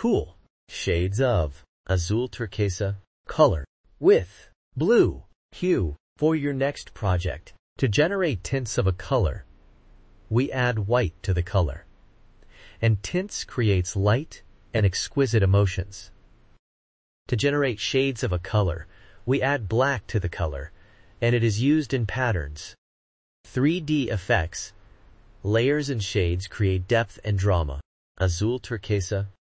Cool. Shades of azul turquesa color with blue hue for your next project. To generate tints of a color, we add white to the color. And tints creates light and exquisite emotions. To generate shades of a color, we add black to the color, and it is used in patterns. 3D effects, layers and shades create depth and drama. Azul turquesa